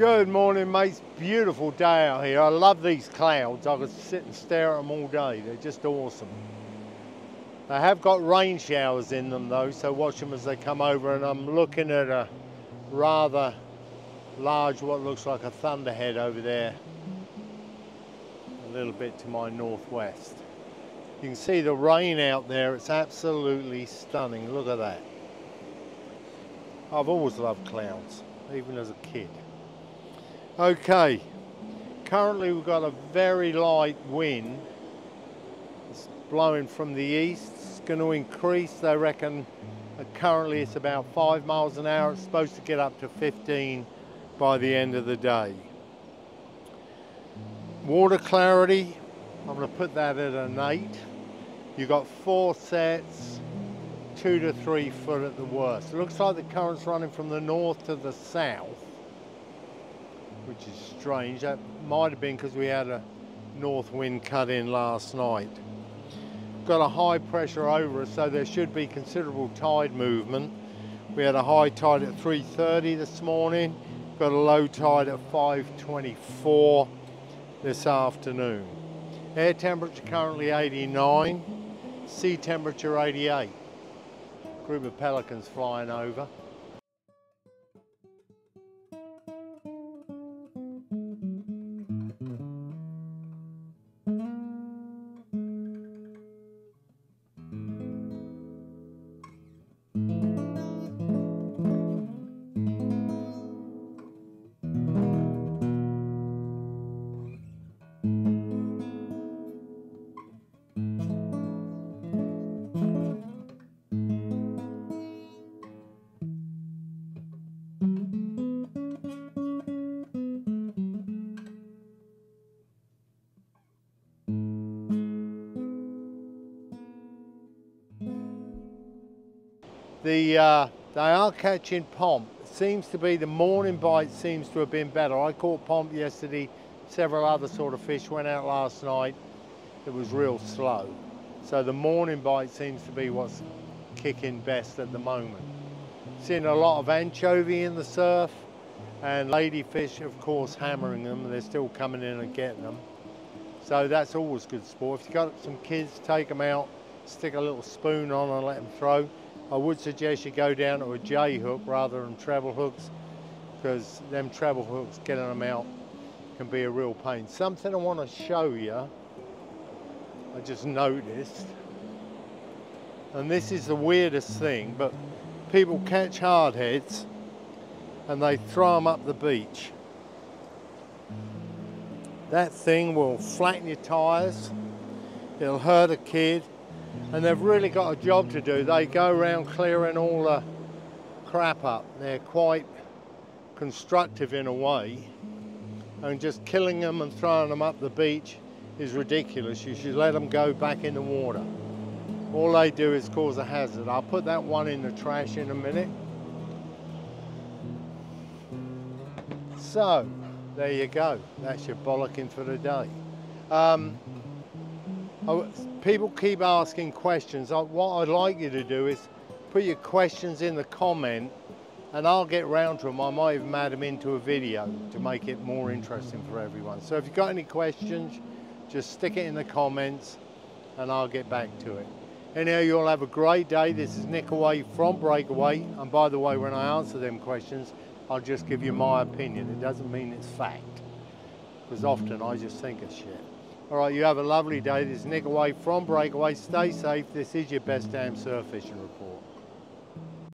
Good morning, mates. Beautiful day out here. I love these clouds. I could sit and stare at them all day. They're just awesome. They have got rain showers in them though, so watch them as they come over and I'm looking at a rather large, what looks like a thunderhead over there, a little bit to my northwest. You can see the rain out there. It's absolutely stunning. Look at that. I've always loved clouds, even as a kid. Okay, currently we've got a very light wind. It's blowing from the east. It's going to increase, they reckon. Uh, currently it's about five miles an hour. It's supposed to get up to 15 by the end of the day. Water clarity, I'm going to put that at an eight. You've got four sets, two to three foot at the worst. It looks like the current's running from the north to the south which is strange. That might have been because we had a north wind cut in last night. Got a high pressure over us, so there should be considerable tide movement. We had a high tide at 3.30 this morning, got a low tide at 5.24 this afternoon. Air temperature currently 89, sea temperature 88. Group of pelicans flying over. The, uh, they are catching pomp. seems to be the morning bite seems to have been better. I caught pomp yesterday. Several other sort of fish went out last night. It was real slow. So the morning bite seems to be what's kicking best at the moment. Seeing a lot of anchovy in the surf and ladyfish, of course, hammering them. They're still coming in and getting them. So that's always good sport. If you've got some kids, take them out, stick a little spoon on and let them throw. I would suggest you go down to a J hook rather than treble hooks because them treble hooks, getting them out can be a real pain. Something I want to show you, I just noticed, and this is the weirdest thing, but people catch hardheads and they throw them up the beach. That thing will flatten your tires, it'll hurt a kid, and they've really got a job to do. They go around clearing all the crap up. They're quite constructive in a way, and just killing them and throwing them up the beach is ridiculous. You should let them go back in the water. All they do is cause a hazard. I'll put that one in the trash in a minute. So, there you go. That's your bollocking for the day. Um, people keep asking questions. What I'd like you to do is put your questions in the comment and I'll get round to them. I might even add them into a video to make it more interesting for everyone. So if you've got any questions, just stick it in the comments and I'll get back to it. Anyhow, you all have a great day. This is Nickaway from Breakaway. And by the way, when I answer them questions, I'll just give you my opinion. It doesn't mean it's fact. Because often I just think it's shit. All right, you have a lovely day. This is Nickaway from Breakaway. Stay safe. This is your best damn surf fishing report.